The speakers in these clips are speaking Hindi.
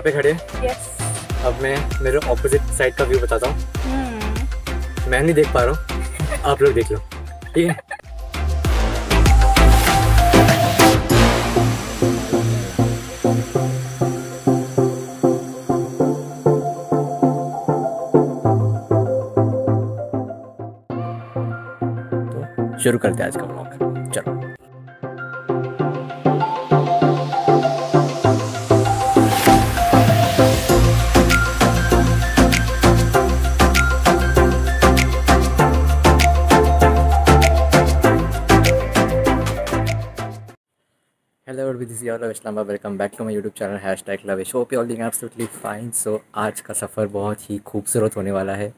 यहाँ पे खड़े हैं। यस अब मैं मेरे ऑपोजिट साइड का व्यू बताता हूँ। हम्म मैं नहीं देख पा रहा हूँ। आप लोग देख लो। ठीक है? तो शुरू करते हैं आज का ब्लॉग चलो। This your love इस्लामा welcome back to my YouTube channel hashtag love hope all doing absolutely fine so आज का सफ़र बहुत ही खूबसूरत होने वाला है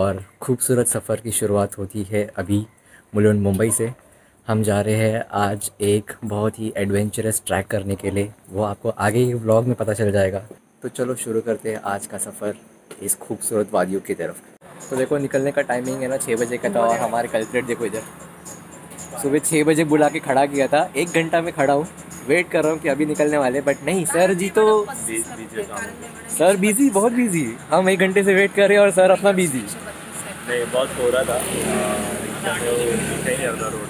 और खूबसूरत सफ़र की शुरुआत होती है अभी मुलुंड मुंबई से। हम जा रहे हैं आज एक बहुत ही एडवेंचरस ट्रैक करने के लिए। वो आपको आगे ही व्लॉग में पता चल जाएगा। तो चलो शुरू करते हैं आज का सफ़र इस खूबसूरत वादियों की तरफ़। तो देखो, निकलने का टाइमिंग है ना छः बजे का था और हमारे कैलकुलेट देखो इधर। सुबह छः बजे बुला के खड़ा किया था। एक घंटा में खड़ा हूँ। वेट कर रहा हूँ कि अभी निकलने वाले बट नहीं सर जी तो सर बिज़ी बहुत बिज़ी हम एक घंटे से वेट कर रहे हैं और सर अपना बिज़ी नहीं बहुत था नहीं आता रोड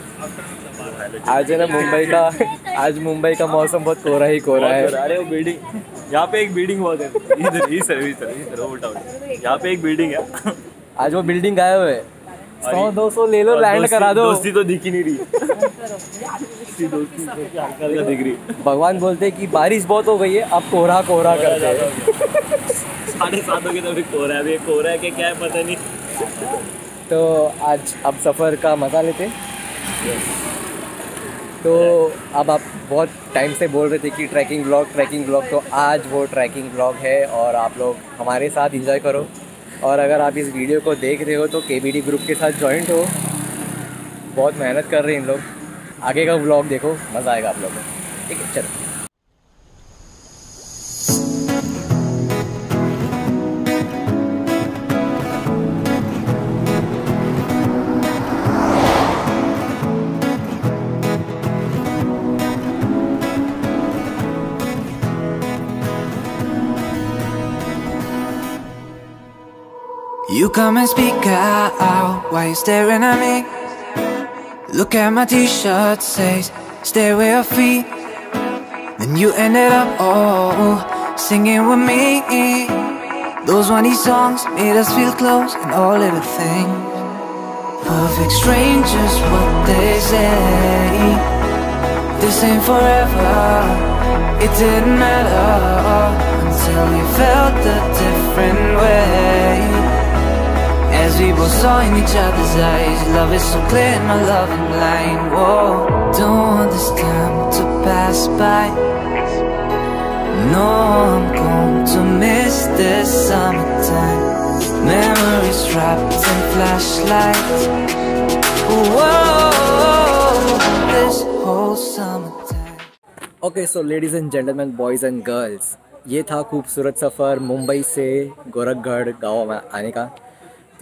आज है ना मुंबई का आज मुंबई का मौसम बहुत कोहरा ही कोहरा है। अरे वो बिल्डिंग यहाँ पे एक बिल्डिंग बहुत है। इधर इधर उल्टा उल्टा यहाँ पे एक बिल्डिंग है। आज वो बिल्डिंग गायब है। सौ दो सौ ले लो लैंड करा दो। दोस्ती तो दिख ही नहीं रही। तो रही भगवान बोलते हैं कि बारिश बहुत हो गई है अब कोहरा कोहरा करते हैं। साढ़े सात हो गए तो कोहरा है अभी कोहरा है क्या है पता नहीं। तो आज अब सफ़र का मज़ा लेते तो अब आप बहुत टाइम से बोल रहे थे कि ट्रैकिंग ब्लॉग ट्रैकिंग ब्लॉग तो आज वो ट्रैकिंग ब्लॉग है और आप लोग हमारे साथ एंजॉय करो। और अगर आप इस वीडियो को देख रहे हो तो के ग्रुप के साथ ज्वाइंट हो। बहुत मेहनत कर रहे हैं इन लोग। आगे का ब्लॉग देखो, मज़ा आएगा आप लोगों को। ठीक है, चलो। Come and speak out while you're staring at me. Look at my t-shirt, says stay where your feet. Then you ended up oh singing with me. Those funny songs made us feel close and all little things. Perfect strangers, what they say. This ain't forever. It didn't matter until we felt a different way. As we both saw in each other's eyes, love is so clear in my loving line. Whoa, don't want this time to pass by. No, I'm going to miss this summertime. Memories trapped in flashlights. Whoa, this whole summertime. Okay so ladies and gentleman boys and girls ये था खूबसूरत सफ़र मुंबई से गोरखगढ़ गाँव में आने का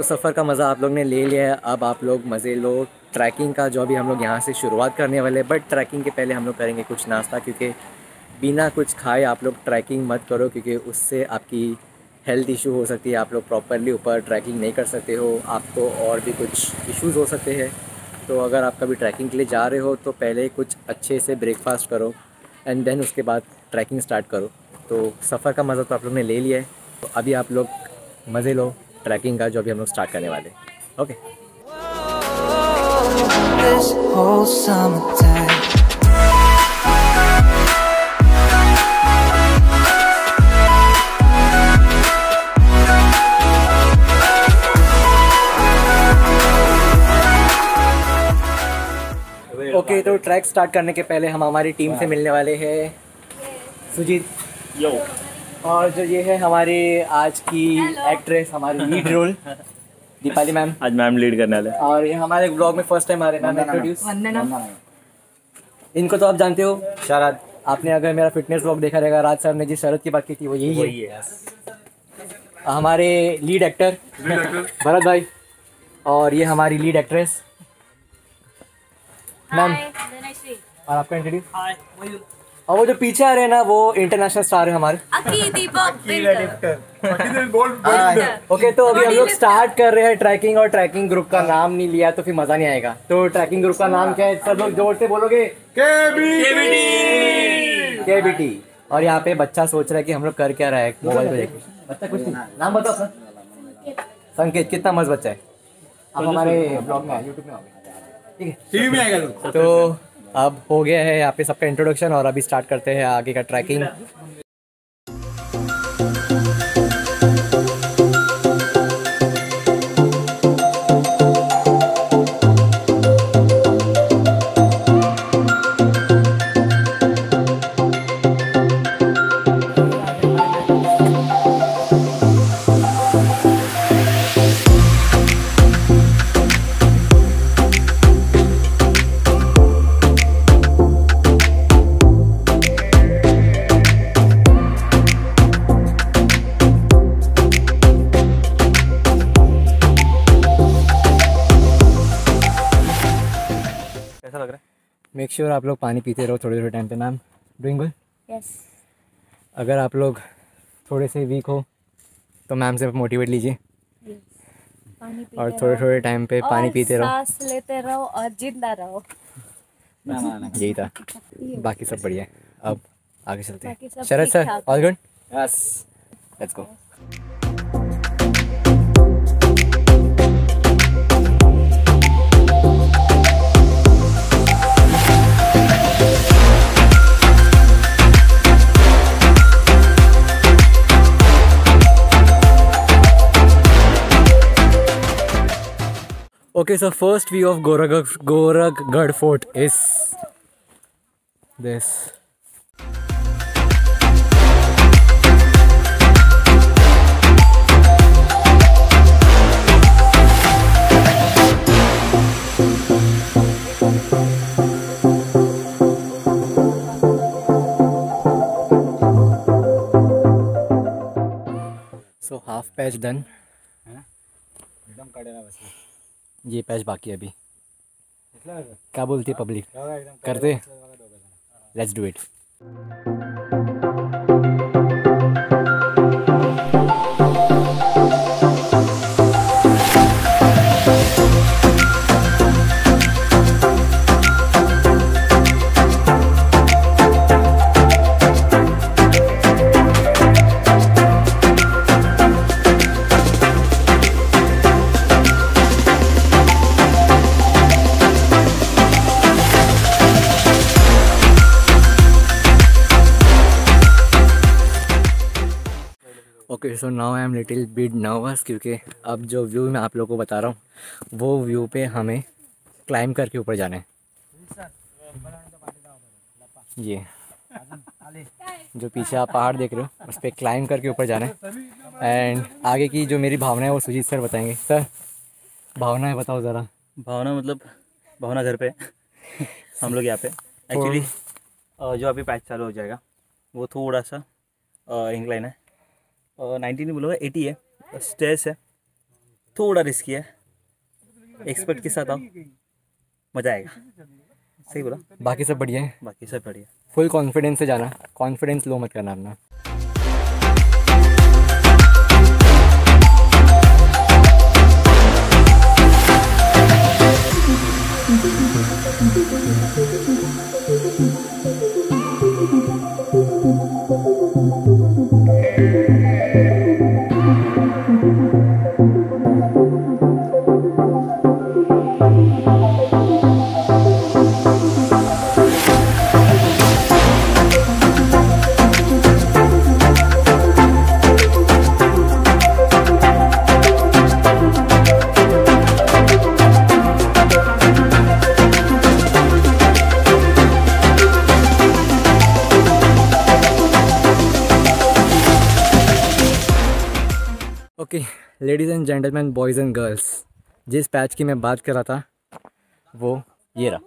तो सफ़र का मज़ा आप लोग ने ले लिया है। अब आप लोग मज़े लो। ट्रैकिंग का जो अभी हम लोग यहाँ से शुरुआत करने वाले हैं बट ट्रैकिंग के पहले हम लोग करेंगे कुछ नाश्ता, क्योंकि बिना कुछ खाए आप लोग ट्रैकिंग मत करो, क्योंकि उससे आपकी हेल्थ इशू हो सकती है। आप लोग प्रॉपरली ऊपर ट्रैकिंग नहीं कर सकते हो। आपको और भी कुछ इश्यूज़ हो सकते हैं। तो अगर आप कभी ट्रैकिंग के लिए जा रहे हो तो पहले कुछ अच्छे से ब्रेकफास्ट करो एंड देन उसके बाद ट्रैकिंग स्टार्ट करो। तो सफ़र का मज़ा तो आप लोग ने ले लिया है। तो अभी आप लोग मज़े लो। ट्रैकिंग का जो अभी हम लोग स्टार्ट करने वाले हैं। Okay. This whole summertime. Okay तो ट्रैक स्टार्ट करने के पहले हम हमारी टीम से मिलने वाले हैं। सुजीत। यो और जो ये है हमारे आज की एक्ट्रेस हमारी लीड रोल दीपाली मैम आज मैम लीड करने वाले और ये हमारे ब्लॉग में फ़र्स्ट टाइम आ रहे हैं मैम इंट्रोड्यूस इनको तो आप जानते हो शरद. आपने अगर मेरा फिटनेस ब्लॉग देखा रहेगा राज सर ने जिस शरद की बात की थी वो यही है। हमारे लीड एक्टर भरत भाई और ये हमारी लीड एक्ट्रेस मैम और आपका इंट्रोड्यूस और वो जो पीछे आ रहे हैं ना वो इंटरनेशनल स्टार है हमारे। Aki Deepak Pinter. ओके तो अभी हम लोग स्टार्ट कर रहे हैं ट्रैकिंग और ट्रैकिंग ग्रुप का नाम नहीं लिया तो फिर मज़ा नहीं आएगा। तो ट्रैकिंग ग्रुप का नाम क्या है? सब लोग ज़ोर से बोलोगे? केबीटी और यहाँ पे बच्चा सोच रहा है कि हम लोग कर क्या रहा है मोबाइल पे देख। बच्चा कुछ नहीं। नाम बताओ संकेत कितना मस्त बच्चा है। अब हमारे ब्लॉग में यूट्यूब में आओगे। ठीक है। टीवी में आएगा तो अब हो गया है यहाँ पे सबका इंट्रोडक्शन और अभी स्टार्ट करते हैं आगे का ट्रैकिंग मेक श्योर आप लोग पानी पीते रहो थोड़े थोड़े टाइम पे मैम डूइंग गुड Yes. अगर आप लोग थोड़े से वीक हो तो मैम से मोटिवेट लीजिए। और थोड़े थोड़े टाइम पे पानी पीते रहो। सांस लेते रहो और ज़िंदा रहो। यही था। बाकी सब बढ़िया है। अब आगे चलते हैं। Sharad sir all good yes let's go Okay, so first view of Gorakhpur Gorakhgad Fort is this. So half patch done. ये पैच बाकी है अभी। क्या? बोलती है पब्लिक करते? Let's do it now I am little bit nervous क्योंकि अब जो व्यू मैं आप लोगों को बता रहा हूँ वो व्यू पे हमें क्लाइंब करके ऊपर जाना है। ये जो पीछे आप पहाड़ देख रहे हो उस पर क्लाइंब करके ऊपर जाना है। एंड आगे की जो मेरी भावना है वो सुजीत सर बताएँगे। सर भावना है बताओ ज़रा। भावना मतलब भावना घर पे हम लोग यहाँ पे। एक्चुअली जो अभी पैच चालू हो जाएगा वो थोड़ा सा इंक्लाइन है। नाइनटी नहीं बोलूँगा एटी है। स्टेज है। थोड़ा रिस्की है। एक्सपर्ट के साथ आओ। मज़ा आएगा। सही बोला। बाकी सब बढ़िया है। बाकी सब बढ़िया। फुल कॉन्फिडेंस से जाना। कॉन्फिडेंस लो मत करना अपना। Okay ladies and gentleman boys and girls जिस पैच की मैं बात कर रहा था वो ये रहा।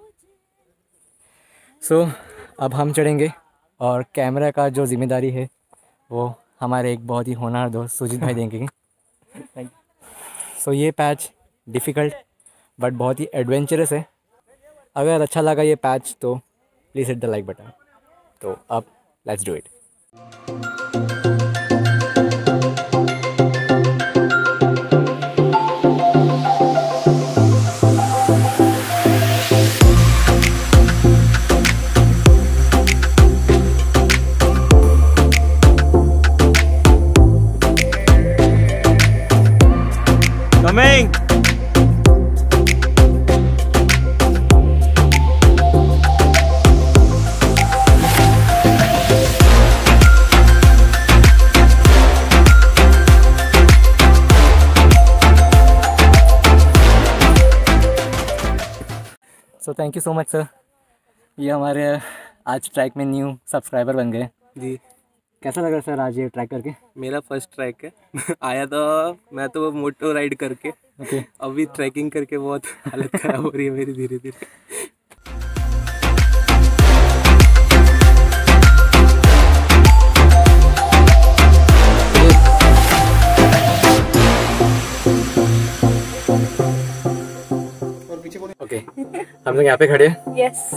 सो so, अब हम चढ़ेंगे और कैमरा का जो ज़िम्मेदारी है वो हमारे एक बहुत ही होनहार दोस्त सुजीत भाई देंगे। थैंक सो ये पैच डिफ़िकल्ट बट बहुत ही एडवेंचरस है। अगर अच्छा लगा ये पैच तो please hit the like button तो अब let's do it thank you so much sir ये हमारे आज ट्रैक में न्यू सब्सक्राइबर बन गए। जी। कैसा लगा सर आज ये ट्रैक करके? मेरा फ़र्स्ट ट्रैक है। आया था मैं तो मोटो राइड करके। ओके अभी ट्रैकिंग करके बहुत हालत ख़राब हो रही है मेरी धीरे धीरे ओके। हम लोग यहाँ पे खड़े हैं। यस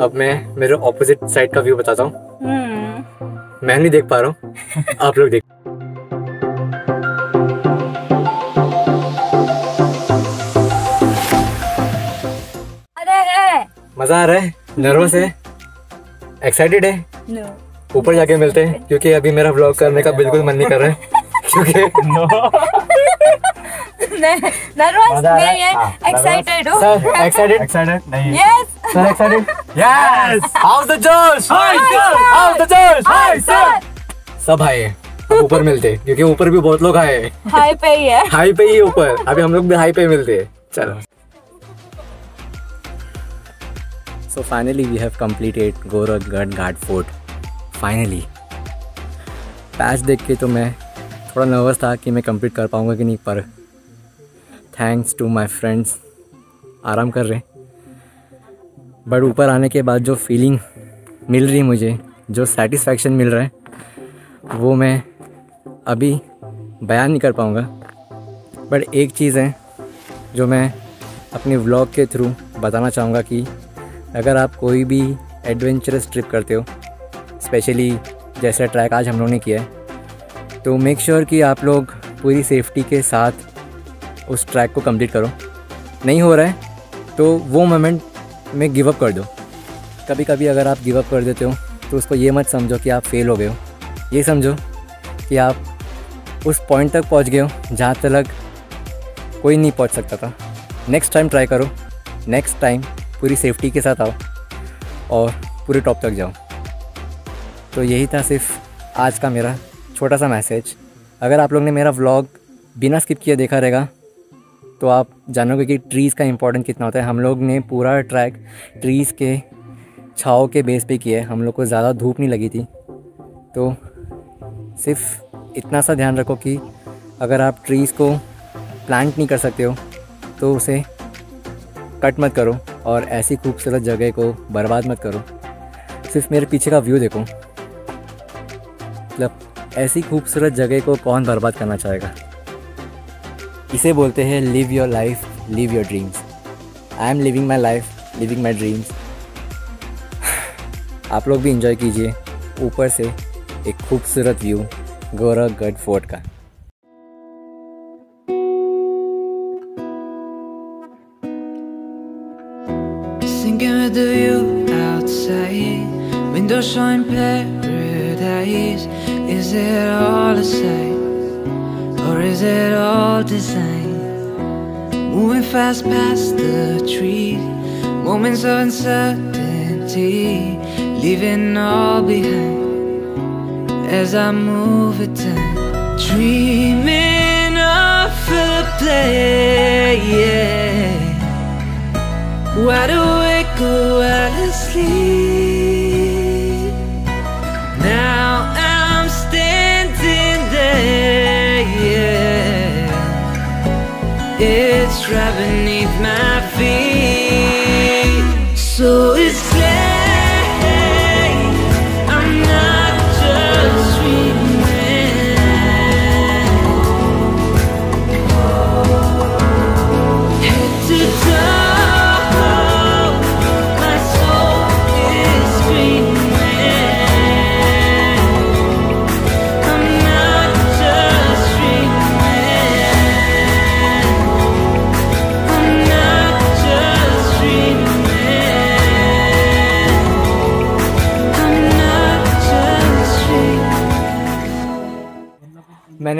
अब मैं मेरे ऑपोजिट साइड का व्यू बताता हूँ। हम्म मैं नहीं देख पा रहा हूँ। आप लोग देख अरे है मज़ा आ रहा है? नर्वस है? एक्साइटेड है? नो ऊपर जाके मिलते हैं क्योंकि अभी मेरा ब्लॉग करने का बिल्कुल मन नहीं कर रहा है। क्योंकि नर्वस नहीं है? एक्साइटेड हूँ एक्साइटेड एक्साइटेड नहीं। Yes sir excited yes how the जोश हाउ द जोश सब आए ऊपर मिलते हैं क्योंकि ऊपर भी बहुत लोग आए हाई पे ही है। हाई पे ही ऊपर। अभी हम लोग भी हाई पे मिलते हैं। चलो। So finally we have completed Gorakhgad Ghat fort finally patch देख के तो मैं थोड़ा नर्वस था कि मैं कंप्लीट कर पाऊँगा कि नहीं पर थैंक्स टू माय फ्रेंड्स आराम कर रहे बट ऊपर आने के बाद जो फीलिंग मिल रही मुझे, जो सेटिस्फैक्शन मिल रहा है, वो मैं अभी बयान नहीं कर पाऊँगा। बट एक चीज़ है जो मैं अपने व्लॉग के थ्रू बताना चाहूँगा कि अगर आप कोई भी एडवेंचरस ट्रिप करते हो स्पेशली जैसा ट्रैक आज हम लोग ने किया है तो मेक श्योर sure कि आप लोग पूरी सेफ्टी के साथ उस ट्रैक को कंप्लीट करो। नहीं हो रहा है तो वो मोमेंट में गिव अप कर दो। कभी कभी अगर आप गिव अप कर देते हो तो उसको ये मत समझो कि आप फेल हो गए हो। ये समझो कि आप उस पॉइंट तक पहुँच गए हो, जहाँ तक कोई नहीं पहुँच सकता था। नेक्स्ट टाइम ट्राई करो। नेक्स्ट टाइम पूरी सेफ्टी के साथ आओ और पूरे टॉप तक जाओ। तो यही था सिर्फ़ आज का मेरा छोटा सा मैसेज अगर आप लोग ने मेरा व्लॉग बिना स्किप किए देखा रहेगा तो आप जानोगे कि ट्रीज़ का इंपॉर्टेंस कितना होता है। हम लोग ने पूरा ट्रैक ट्रीज़ के छाव के बेस पे किया है। हम लोग को ज़्यादा धूप नहीं लगी थी। तो सिर्फ़ इतना सा ध्यान रखो कि अगर आप ट्रीज़ को प्लांट नहीं कर सकते हो तो उसे कट मत करो और ऐसी खूबसूरत जगह को बर्बाद मत करो। सिर्फ़ मेरे पीछे का व्यू देखो। मतलब ऐसी खूबसूरत जगह को कौन बर्बाद करना चाहेगा? इसे बोलते हैं live your life live your dreams I am living my life living my dreams आप लोग भी इंजॉय कीजिए ऊपर से एक खूबसूरत व्यू गोरखगढ़ फोर्ट का। Thinking with the outside, window showing paradise. Is it all a sight, or is it all design? Moving fast past the trees, moments of uncertainty, leaving all behind as I move it down. Dreaming of a play, yeah. Wide awake or wide asleep.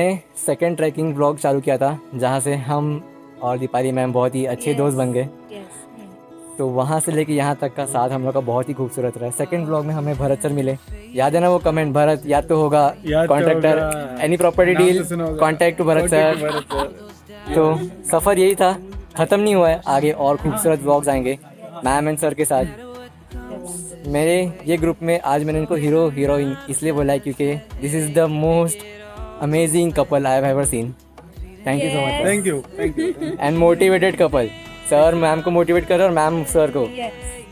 मैंने सेकंड ट्रैकिंग ब्लॉग चालू किया था जहाँ से हम और दीपाली मैम बहुत ही अच्छे yes, दोस्त बन गए। yes, तो वहाँ से लेके यहाँ तक का साथ हम लोग का बहुत ही खूबसूरत रहा। सेकंड ब्लॉग में हमें भरत सर मिले। याद है ना वो कमेंट भरत याद तो होगा। Contractor any property deal contact to Bharat sir तो सफ़र यही था। ख़त्म नहीं हुआ है। आगे और खूबसूरत ब्लॉग्स आएँगे। मैम एंड सर के साथ। मेरे ये ग्रुप में आज मैंने इनको हीरो हीरोइन इसलिए बोला है क्योंकि this is the most amazing couple I have ever seen thank you so much thank you thank you and motivated couple sir ma'am को मोटिवेट करो और मैम सर को।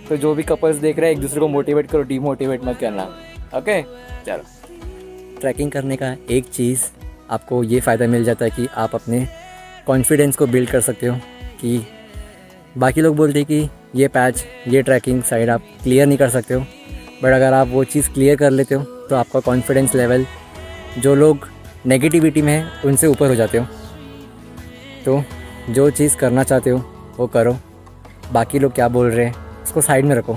तो जो भी कपल्स देख रहे हैं एक दूसरे को मोटिवेट करो डीमोटिवेट मत करना। ओके चलो। ट्रैकिंग करने का एक चीज़ आपको ये फ़ायदा मिल जाता है कि आप अपने कॉन्फिडेंस को बिल्ड कर सकते हो कि बाकी लोग बोलते हैं कि ये पैच ये ट्रैकिंग साइड आप क्लियर नहीं कर सकते हो। बट अगर आप वो चीज़ क्लियर कर लेते हो तो आपका कॉन्फिडेंस लेवल जो लोग नेगेटिविटी में हैं उनसे ऊपर हो जाते हो। तो जो चीज़ करना चाहते हो, वो करो। बाकी लोग क्या बोल रहे हैं उसको साइड में रखो।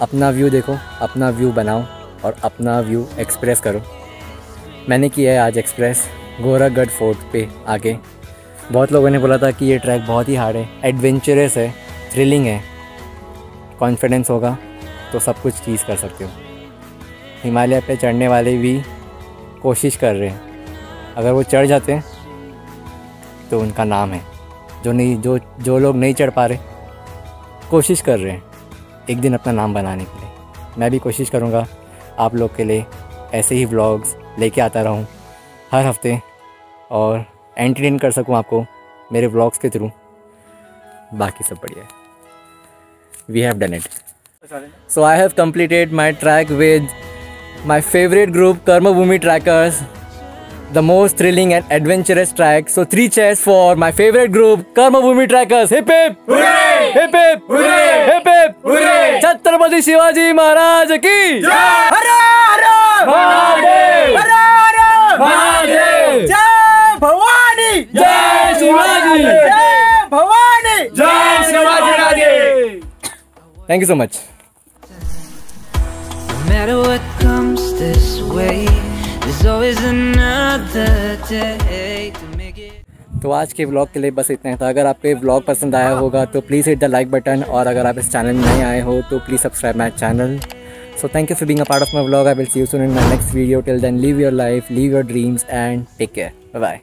अपना व्यू देखो, अपना व्यू बनाओ और अपना व्यू एक्सप्रेस करो। मैंने किया है आज एक्सप्रेस गोरखगढ़ फोर्ट पे आके। बहुत लोगों ने बोला था कि ये ट्रैक बहुत ही हार्ड है एडवेंचरस है थ्रिलिंग है। कॉन्फिडेंस होगा तो सब कुछ चीज़ कर सकते हो। हिमालय पे चढ़ने वाले भी कोशिश कर रहे हैं। अगर वो चढ़ जाते हैं तो उनका नाम है। जो नहीं, जो जो लोग नहीं चढ़ पा रहे, कोशिश कर रहे हैं एक दिन अपना नाम बनाने के लिए। मैं भी कोशिश करूँगा आप लोग के लिए ऐसे ही व्लॉग्स लेके आता रहूँ हर हफ़्ते और एंटरटेन कर सकूँ आपको मेरे व्लॉग्स के थ्रू बाकी सब बढ़िया we have done it so I have completed my track with my favorite group Karmabhumi Trackers the most thrilling and adventurous track. So three cheers for my favorite group, Karma Bhumi Trackers. Hip hip! Hooray! Hip hip! Hooray! Hip hip! Hooray! Chhatrapati Shivaji Maharaj ki! Jai! Hara Hara! Mahadev! Hara Hara! Mahadev! Jai Bhavani! Jai Shivaji! Jai Bhavani! Jai Shivaji Raje! Thank you so much. No matter what comes this way, तो आज के व्लॉग के लिए बस इतना ही था। अगर आपको ये व्लॉग पसंद आया होगा तो please hit the like button और अगर आप इस चैनल में नहीं आए हो तो please subscribe my channel so thank you for being a part of my vlog I will see you soon in my next video till then live your life live your dreams and take care bye